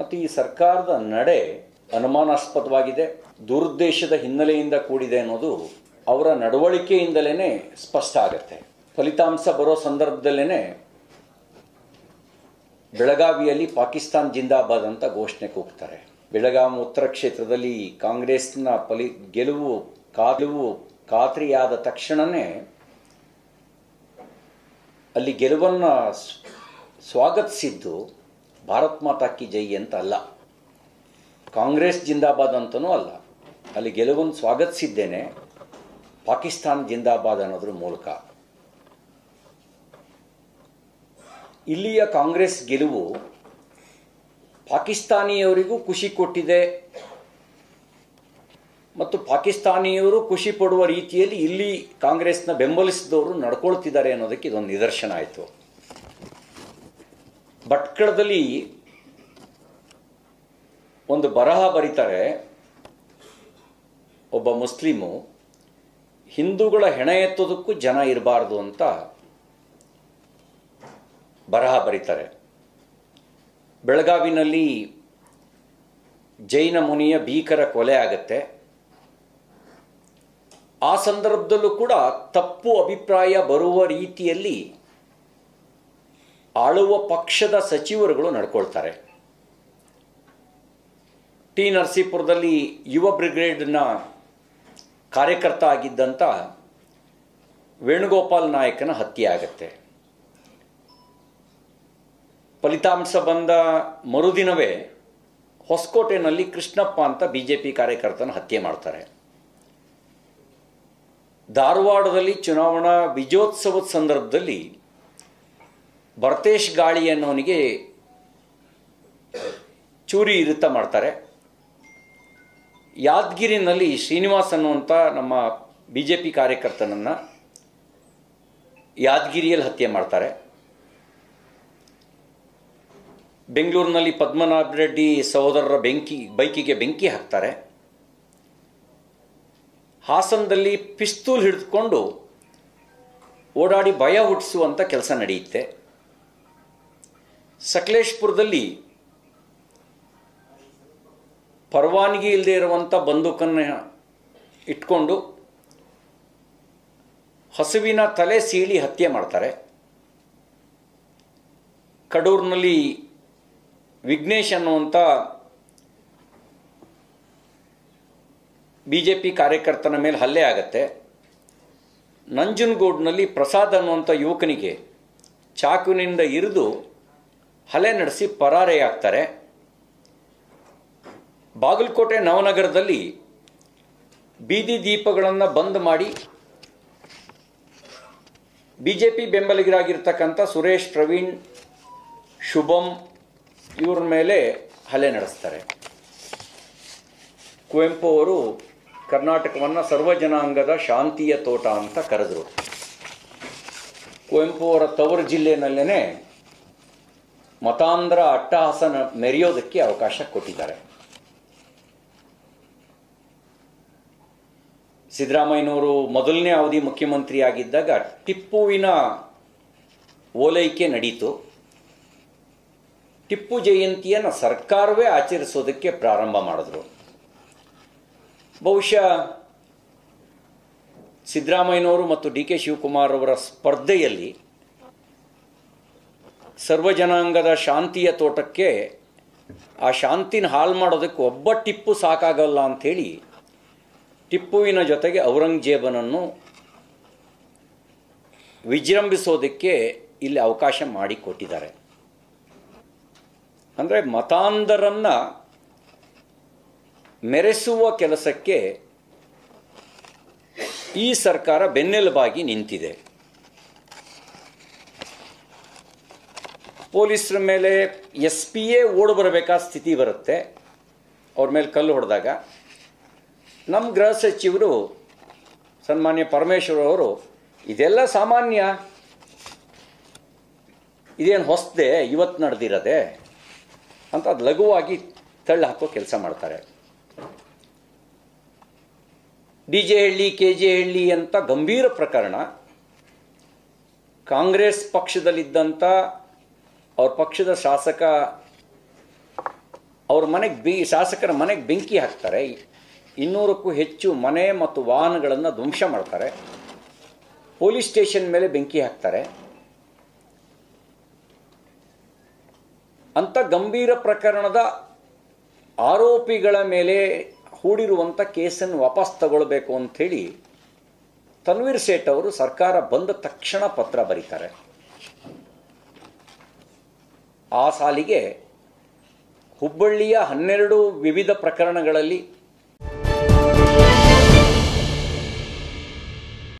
ಮತ್ತು ಈ ಸರ್ಕಾರದ ನಡೆ ಅನುಮಾನಾಸ್ಪದವಾಗಿದೆ. ದುರುದ್ದೇಶದ ಹಿನ್ನೆಲೆಯಿಂದ ಕೂಡಿದೆ ಅನ್ನೋದು ಅವರ ನಡವಳಿಕೆಯಿಂದಲೇ ಸ್ಪಷ್ಟ ಆಗುತ್ತೆ. ಫಲಿತಾಂಶ ಬರೋ ಸಂದರ್ಭದಲ್ಲೇ ಬೆಳಗಾವಿಯಲ್ಲಿ ಪಾಕಿಸ್ತಾನ್ ಜಿಂದಾಬಾದ್ ಅಂತ ಘೋಷಣೆ ಕೂಗ್ತಾರೆ. ಬೆಳಗಾವಿ ಉತ್ತರ ಕ್ಷೇತ್ರದಲ್ಲಿ ಕಾಂಗ್ರೆಸ್ನ ಫಲಿ ಗೆಲುವು ಕಾಲುವು ಖಾತ್ರಿಯಾದ ತಕ್ಷಣವೇ ಅಲ್ಲಿ ಗೆಲುವನ್ನು ಸ್ವಾಗತಿಸಿದ್ದು ಭಾರತ್ ಮಾತಾ ಕಿ ಜೈ ಅಂತ ಅಲ್ಲ. ಕಾಂಗ್ರೆಸ್ ಜಿಂದಾಬಾದ್ ಅಂತನೂ ಅಲ್ಲ. ಅಲ್ಲಿ ಗೆಲುವನ್ನು ಸ್ವಾಗತಿಸಿದ್ದೇನೆ. ಪಾಕಿಸ್ತಾನ್ ಜಿಂದಾಬಾದ್ ಅನ್ನೋದ್ರ ಮೂಲಕ. ಇಲ್ಲಿಯ ಕಾಂಗ್ರೆಸ್ ಗೆಲುವು ಪಾಕಿಸ್ತಾನಿಯವರಿಗೂ ಖುಷಿ ಕೊಟ್ಟಿದೆ. ಮತ್ತು ಪಾಕಿಸ್ತಾನಿಯವರು ಖುಷಿ ಪಡುವ ರೀತಿಯಲ್ಲಿ ಇಲ್ಲಿ ಕಾಂಗ್ರೆಸ್ನ ಬೆಂಬಲಿಸಿದವರು ನಡ್ಕೊಳ್ತಿದ್ದಾರೆ ಅನ್ನೋದಕ್ಕೆ ಇದೊಂದು ನಿದರ್ಶನ ಆಯಿತು. ಭಟ್ಕಳದಲ್ಲಿ ಒಂದು ಬರಹ ಬರೀತಾರೆ ಒಬ್ಬ ಮುಸ್ಲಿಮು, ಹಿಂದೂಗಳ ಹೆಣ ಎತ್ತೋದಕ್ಕೂ ಜನ ಇರಬಾರ್ದು ಅಂತ ಬರಹ ಬರೀತಾರೆ. ಬೆಳಗಾವಿನಲ್ಲಿ ಜೈನ ಮುನಿಯ ಭೀಕರ ಕೊಲೆ ಆಗತ್ತೆ. ಆ ಸಂದರ್ಭದಲ್ಲೂ ಕೂಡ ತಪ್ಪು ಅಭಿಪ್ರಾಯ ಬರುವ ರೀತಿಯಲ್ಲಿ ಆಳುವ ಪಕ್ಷದ ಸಚಿವರುಗಳು ನಡ್ಕೊಳ್ತಾರೆ. ಟಿ ನರಸೀಪುರದಲ್ಲಿ ಯುವ ಬ್ರಿಗೇಡ್ನ ಕಾರ್ಯಕರ್ತ ಆಗಿದ್ದಂಥ ವೇಣುಗೋಪಾಲ್ ನಾಯಕನ ಹತ್ಯೆ ಆಗತ್ತೆ. ಫಲಿತಾಂಶ ಬಂದ ಮರುದಿನವೇ ಹೊಸಕೋಟೆನಲ್ಲಿ ಕೃಷ್ಣಪ್ಪ ಅಂತ ಬಿ ಜೆ ಪಿ ಕಾರ್ಯಕರ್ತನ ಹತ್ಯೆ ಮಾಡ್ತಾರೆ. ಧಾರವಾಡದಲ್ಲಿ ಚುನಾವಣಾ ವಿಜಯೋತ್ಸವದ ಸಂದರ್ಭದಲ್ಲಿ ಭರತೇಶ್ ಗಾಳಿ ಅನ್ನೋನಿಗೆ ಚೂರಿ ಇರುತ್ತ ಮಾಡ್ತಾರೆ. ಯಾದಗಿರಿನಲ್ಲಿ ಶ್ರೀನಿವಾಸ್ ಅನ್ನುವಂಥ ನಮ್ಮ ಬಿ ಜೆ ಪಿ ಕಾರ್ಯಕರ್ತನನ್ನು ಯಾದಗಿರಿಯಲ್ಲಿ ಹತ್ಯೆ ಮಾಡ್ತಾರೆ. ಬೆಂಗಳೂರಿನಲ್ಲಿ ಪದ್ಮನಾಭ ರೆಡ್ಡಿ ಸಹೋದರರ ಬೆಂಕಿ, ಬೈಕಿಗೆ ಬೆಂಕಿ ಹಾಕ್ತಾರೆ. ಹಾಸನದಲ್ಲಿ ಪಿಸ್ತೂಲ್ ಹಿಡಿದುಕೊಂಡು ಓಡಾಡಿ ಭಯ ಹುಟ್ಟಿಸುವಂಥ ಕೆಲಸ ನಡೆಯುತ್ತೆ. ಸಕಲೇಶ್ಪುರದಲ್ಲಿ ಪರವಾನಗಿ ಇಲ್ಲದೆ ಇರುವಂಥ ಬಂದೂಕನ್ನು ಇಟ್ಕೊಂಡು ಹಸುವಿನ ತಲೆ ಸೀಳಿ ಹತ್ಯೆ ಮಾಡ್ತಾರೆ. ಕಡೂರಿನಲ್ಲಿ ವಿಘ್ನೇಶ್ ಅನ್ನುವಂಥ ಬಿ ಜೆ ಪಿ ಕಾರ್ಯಕರ್ತನ ಮೇಲೆ ಹಲ್ಲೆ ಆಗತ್ತೆ. ನಂಜನಗೂಡಿನಲ್ಲಿ ಪ್ರಸಾದ್ ಅನ್ನುವಂಥ ಯುವಕನಿಗೆ ಚಾಕುವಿನಿಂದ ಇರಿದು ಹಲೆ ನಡೆಸಿ ಪರಾರೆಯಾಗ್ತಾರೆ. ಬಾಗಲಕೋಟೆ ನವನಗರದಲ್ಲಿ ಬೀದಿ ದೀಪಗಳನ್ನು ಬಂದ್ ಮಾಡಿ ಬಿ ಜೆ ಪಿ ಬೆಂಬಲಿಗರಾಗಿರ್ತಕ್ಕಂಥ ಸುರೇಶ್, ಪ್ರವೀಣ್, ಶುಭಂ ಇವ್ರ ಮೇಲೆ ಹಲೆ ನಡೆಸ್ತಾರೆ. ಕುವೆಂಪು ಅವರು ಕರ್ನಾಟಕವನ್ನು ಸರ್ವಜನಾಂಗದ ಶಾಂತಿಯ ತೋಟ ಅಂತ ಕರೆದರು. ಕುವೆಂಪು ಅವರ ತವರು ಜಿಲ್ಲೆಯಲ್ಲೇ ಮತಾಂಧ್ರ ಅಟ್ಟಹಾಸನ ಮೆರೆಯೋದಕ್ಕೆ ಅವಕಾಶ ಕೊಟ್ಟಿದ್ದಾರೆ. ಸಿದ್ದರಾಮಯ್ಯನವರು ಮೊದಲನೇ ಅವಧಿ ಮುಖ್ಯಮಂತ್ರಿ ಆಗಿದ್ದಾಗ ಟಿಪ್ಪುವಿನ ಓಲೈಕೆ ನಡೀತು. ಟಿಪ್ಪು ಜಯಂತಿಯನ್ನು ಸರ್ಕಾರವೇ ಆಚರಿಸೋದಕ್ಕೆ ಪ್ರಾರಂಭ ಮಾಡಿದ್ರು. ಬಹುಶಃ ಸಿದ್ದರಾಮಯ್ಯನವರು ಮತ್ತು ಡಿ ಕೆ ಶಿವಕುಮಾರ್ ಅವರ ಸ್ಪರ್ಧೆಯಲ್ಲಿ ಸರ್ವಜನಾಂಗದ ಶಾಂತಿಯ ತೋಟಕ್ಕೆ ಆ ಶಾಂತಿನ ಹಾಳು ಮಾಡೋದಕ್ಕೆ ಒಬ್ಬ ಟಿಪ್ಪು ಸಾಕಾಗಲ್ಲ ಅಂಥೇಳಿ ಟಿಪ್ಪುವಿನ ಜೊತೆಗೆ ಔರಂಗಜೇಬನನ್ನು ವಿಜೃಂಭಿಸೋದಕ್ಕೆ ಇಲ್ಲಿ ಅವಕಾಶ ಮಾಡಿಕೊಟ್ಟಿದ್ದಾರೆ. ಅಂದರೆ ಮತಾಂಧರನ್ನು ಮೆರೆಸುವ ಕೆಲಸಕ್ಕೆ ಈ ಸರ್ಕಾರ ಬೆನ್ನೆಲುಬಾಗಿ ನಿಂತಿದೆ. ಪೊಲೀಸರ ಮೇಲೆ ಎಸ್ ಪಿ ಎ ಓಡಿ ಬರಬೇಕಾದ ಸ್ಥಿತಿ ಬರುತ್ತೆ. ಅವ್ರ ಮೇಲೆ ಕಲ್ಲು ಹೊಡೆದಾಗ. ನಮ್ಮ ಗೃಹ ಸಚಿವರು ಸನ್ಮಾನ್ಯ ಪರಮೇಶ್ವರ್ ಅವರು, ಇದೆಲ್ಲ ಸಾಮಾನ್ಯ. ಇದೇನು ಹೊಸದೆ? ಇವತ್ತು ನಡೆದಿರೋದೆ? ಅಂತ ಅದು ಲಘುವಾಗಿ ತಳ್ಳು ಹಾಕೋ ಕೆಲಸ ಮಾಡ್ತಾರೆ. D J Halli, K J Halli ಅಂತ ಗಂಭೀರ ಪ್ರಕರಣ. ಕಾಂಗ್ರೆಸ್ ಪಕ್ಷದಲ್ಲಿದ್ದಂಥ ಅವ್ರ ಪಕ್ಷದ ಶಾಸಕ, ಅವ್ರ ಮನೆಗೆ ಬಿ, ಶಾಸಕರ ಮನೆಗೆ ಬೆಂಕಿ ಹಾಕ್ತಾರೆ. ಇನ್ನೂರಕ್ಕೂ ಹೆಚ್ಚು ಮನೆ ಮತ್ತು ವಾಹನಗಳನ್ನು ಧ್ವಂಸ ಮಾಡ್ತಾರೆ. ಪೊಲೀಸ್ ಸ್ಟೇಷನ್ ಮೇಲೆ ಬೆಂಕಿ ಹಾಕ್ತಾರೆ. ಅಂಥ ಗಂಭೀರ ಪ್ರಕರಣದ ಆರೋಪಿಗಳ ಮೇಲೆ ಹೂಡಿರುವಂಥ ಕೇಸನ್ನು ವಾಪಸ್ ತಗೊಳ್ಬೇಕು ಅಂಥೇಳಿ ತನ್ವೀರ್ ಸೇಠ್ ಅವರು ಸರ್ಕಾರ ಬಂದ ತಕ್ಷಣ ಪತ್ರ ಬರೀತಾರೆ. ಆ ಸಾಲಿಗೆ ಹುಬ್ಬಳ್ಳಿಯ ಹನ್ನೆರಡು ವಿವಿಧ ಪ್ರಕರಣಗಳಲ್ಲಿ